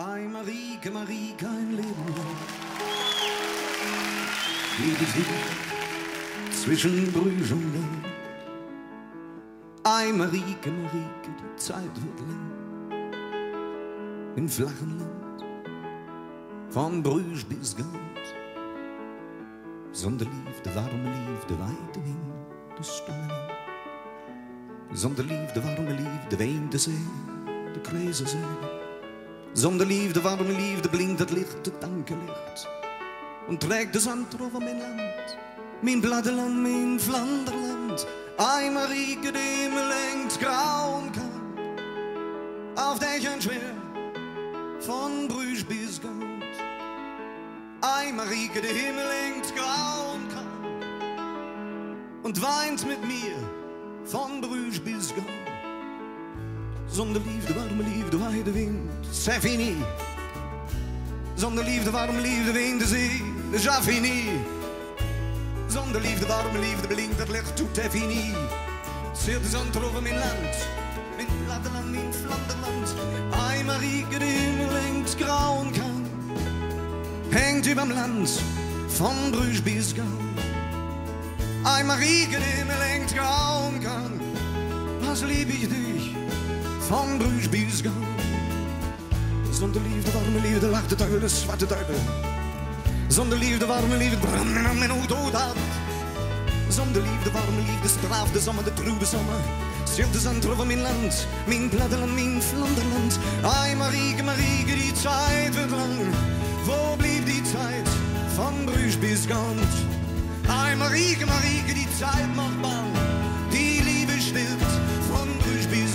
Ei, Marieke, Marieke, ein Leben lang. Liebe sie zwischen Längen. Ei, Marieke, Marieke, die Zeit wird lang. Im flachen Land, von Brügge bis Gant. Zonder liefde, warme liefde, wijde wind, de stomme Zonder liefde, warme liefde, weent de de kreze zee. Zonder liefde, warme liefde, blinkt het licht, het dankelicht. En trekt de zand over mijn land, mijn bladderland, mijn Vlaanderland. Ai, Marieke, de hemel lengt grauwen kan. Auf der schwer, von Brüsch bis Gant. Ei, Marieke, der Himmel hängt grau und kalt und weint mit mir von Brüsch bis Gau. Zonder liefde, warme liefde, waait de wind, c'est fini. Zonder liefde, warme liefde, weent de zee, déjà fini. Zonder liefde, warme liefde, blinkt het licht, tout est fini. Zit de zand over mijn land, mijn platteland, mijn Flanderland. Ei, Marieke, de Himmel hängt grau und kalt hängt überm Land von Brüsch bis Gau. Ein Marieke, der Himmel hängt grau und krank, was lieb ich dich von Brüsch bis Gau. Zonder liefde, warme liefde, lacht de duivel, zwarte duivel. Zonder liefde, warme liefde, branden aan mijn dood Zonder liefde, warme liefde, straaf de zomer, de troebe zomer. Zit de zand over mijn land, mijn platteland, mijn Flanderland. Ai, Marieke, Marieke, die tijd wordt lang. Wo blieb die Zeit von Brüsch bis Gant? Ei, Marieke, Marieke, die Zeit macht bang. Die Liebe stirbt von Brüsch bis